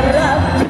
berapa